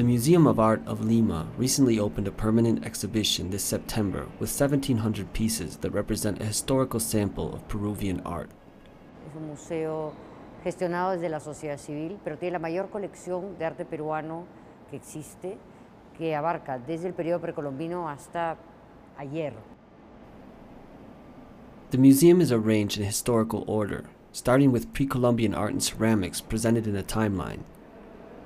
The Museum of Art of Lima recently opened a permanent exhibition this September with 1,700 pieces that represent a historical sample of Peruvian art. Es un museo gestionado desde la sociedad civil, pero tiene la mayor colección de arte peruano que existe, que abarca desde el periodo precolombino hasta ayer. The museum is arranged in historical order, starting with pre-Columbian art and ceramics presented in a timeline.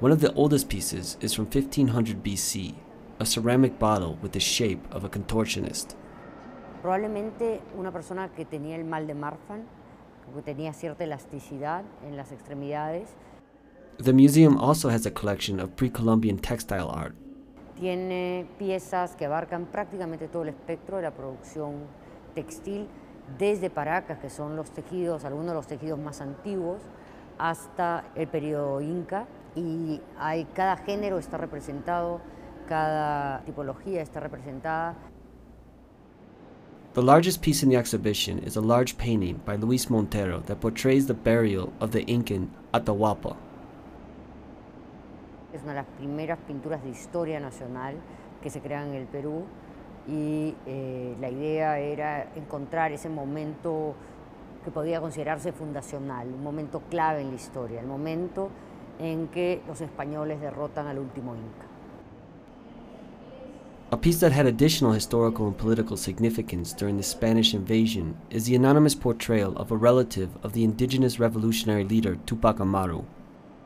One of the oldest pieces is from 1500 BC, a ceramic bottle with the shape of a contortionist. Probablemente una persona que tenía el mal de Marfan, que tenía cierta elasticidad en las extremidades. The museum also has a collection of pre-Columbian textile art. Tiene piezas que abarcan prácticamente todo el espectro de la producción textil, desde Paracas, que son los tejidos, algunos de los tejidos más antiguos, hasta el periodo inca. Y hay, cada género está representado, cada tipología está representada. The largest piece in the exhibition is a large painting by Luis Montero that portrays the burial of the Incan Atahualpa. Es una de las primeras pinturas de historia nacional que se crean en el Perú y eh, la idea era encontrar ese momento que podía considerarse fundacional, un momento clave en la historia, el momento en que los españoles derrotan al último Inca. A piece that had additional historical and political significance during the Spanish invasion is the anonymous portrayal of a relative of the indigenous revolutionary leader Tupac Amaru.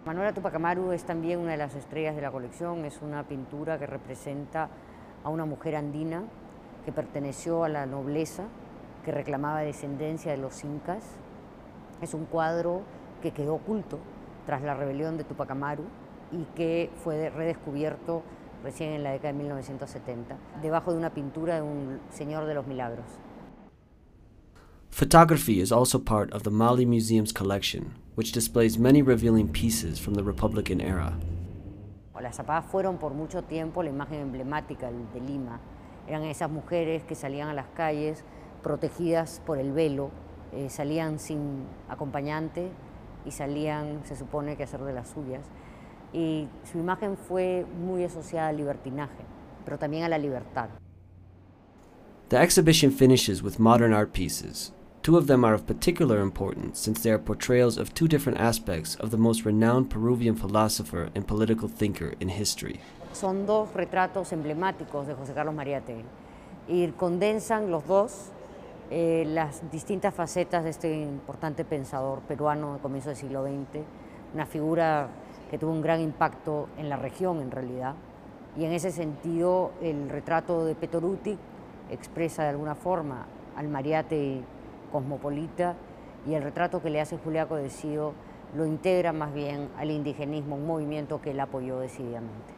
Manuela Tupac Amaru es también una de las estrellas de la colección, es una pintura que representa a una mujer andina que perteneció a la nobleza, que reclamaba descendencia de los incas. Es un cuadro que quedó oculto tras la rebelión de Tupac Amaru y que fue redescubierto recién en la década de 1970, debajo de una pintura de un señor de los milagros. Photography is also part of the Mali Museum's collection, which displays many revealing pieces from the Republican era. Las zapadas fueron por mucho tiempo la imagen emblemática de Lima. Eran esas mujeres que salían a las calles protegidas por el velo, eh, salían sin acompañante y salían, se supone, que hacer de las suyas. Y su imagen fue muy asociada al libertinaje, pero también a la libertad. The exhibition finishes with modern art pieces. Two of them are of particular importance since they are portrayals of two different aspects of the most renowned Peruvian philosopher and political thinker in history. Son dos retratos emblemáticos de José Carlos Mariátegui y condensan los dos eh, las distintas facetas de este importante pensador peruano del comienzo del siglo XX, una figura que tuvo un gran impacto en la región en realidad. Y en ese sentido el retrato de Petoruti expresa de alguna forma al Mariátegui cosmopolita y el retrato que le hace Juliaco Decido lo integra más bien al indigenismo, un movimiento que él apoyó decididamente.